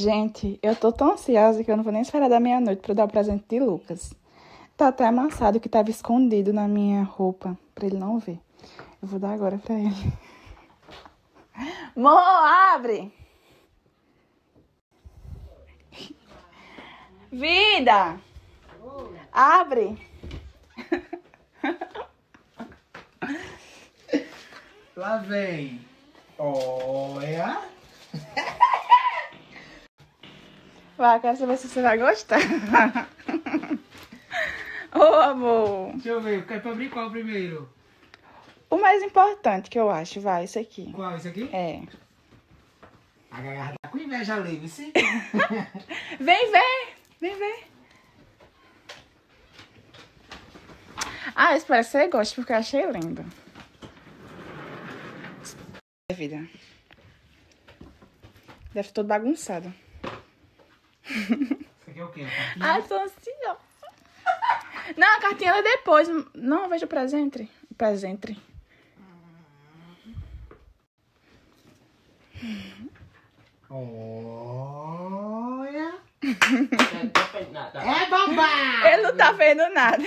Gente, eu tô tão ansiosa que eu não vou nem esperar da meia-noite pra dar o presente de Lucas. Tá até amassado que tava escondido na minha roupa pra ele não ver. Eu vou dar agora pra ele. Mo, abre! Vida! Abre! Lá vem. Olha. Vai, quero saber se você vai gostar. Ô, amor. Deixa eu ver, quer pra abrir qual primeiro? O mais importante que eu acho, vai, esse aqui. Qual? Esse aqui? É. A garra tá com inveja ali, viu? sim? Vem ver! Vem ver! Ah, espero que você goste, porque eu achei lindo. Vida. Deve estar todo bagunçado. Isso aqui é o quê? A cartinha? Ah, ansiosa. Não, a cartinha é depois. Não, veja o presente. O presente. Olha. Não tô fazendo nada. É babado! Ele não tá vendo nada.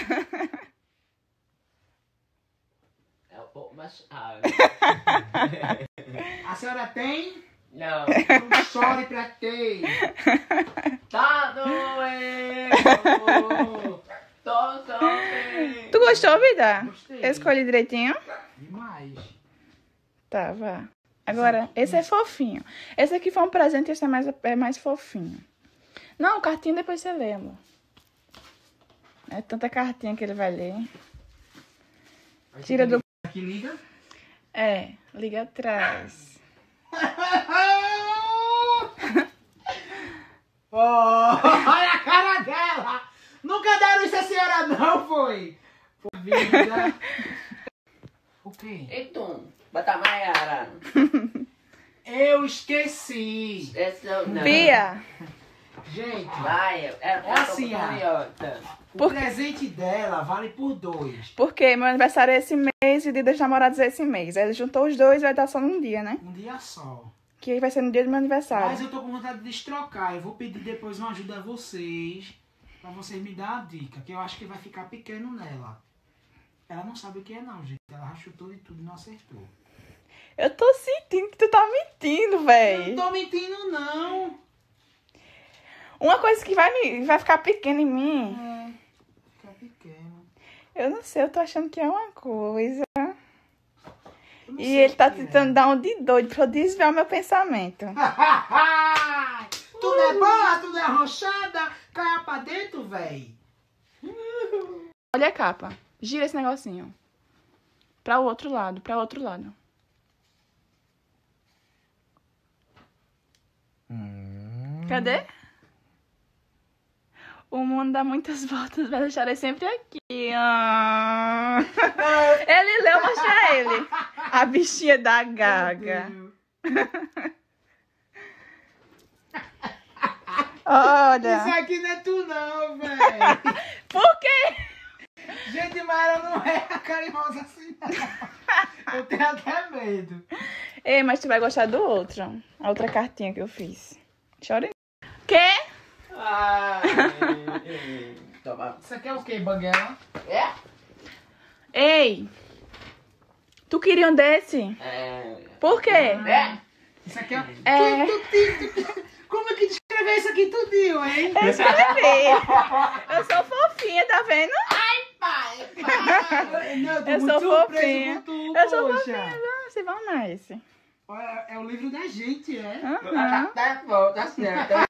É um pouco mais. A senhora tem? Não. Não chore pra ter. Tá doendo. Tô sofrendo. Tu gostou, vida? Gostei. Eu escolhi direitinho? Demais. Tá, vá. Agora, esse é fofinho. Esse aqui foi um presente, esse é mais, é mais fofinho. Não, cartinha depois você lê, amor. É tanta cartinha que ele vai ler. Tira do. Aqui liga. É, liga atrás. Oh, olha a cara dela! Nunca deram isso a senhora não, foi? Foi vida. O quê? E tu? Bata Maiara. Eu esqueci. Esse não. Bia, Gente, Vai, é, é assim, ó. patriota. o Por- presente dela vale por dois. porque meu aniversário é esse mês e o dia dos namorados é esse mês. Aí ele juntou os dois e vai dar só num dia, né? Um dia só. Que aí vai ser no dia do meu Mas aniversário. eu tô com vontade de destrocar. Eu vou pedir depois uma ajuda a vocês. Pra vocês me dar a dica. Que eu acho que vai ficar pequeno nela. Ela não sabe o que é não, gente. Ela já chutou de tudo e não acertou. Eu tô sentindo que tu tá mentindo, véi. não tô mentindo, não. Uma coisa que vai, me, vai ficar pequena em mim. É, fica pequeno. Eu não sei, eu tô achando que é uma coisa. E ele tá é. tentando dar um de doido pra eu desviar o meu pensamento. tu não é boa, tu não é arrochada, caia pra dentro, véi. Olha a capa. Gira esse negocinho. Pra o outro lado, pra o outro lado. Cadê? O mundo dá muitas voltas, vai deixar ele sempre aqui. Ah. Ele leu, mostra ele. A bichinha da gaga. Isso Olha. aqui não é tu não, véi. Por quê? Gente, mas ela não é carinhosa assim, não. Eu tenho até medo. Ei, mas tu vai gostar do outro. A outra cartinha que eu fiz. Chora. Quê? Ai. Toma. Isso aqui é o quê, Banguela? É? Ei! Tu queria um desse? É. Por quê? É? Isso aqui é... É. Tu- tu- tu- Como é que descreveu isso aqui tudinho, hein? Eu escrevi. Eu sou fofinha, tá vendo? Pai. Não, tô Eu sou fofinha. tu, Eu sou poxa. fofinha. Você vai nice. Olha, É o livro da gente, é? Aham. Tá bom, tá certo.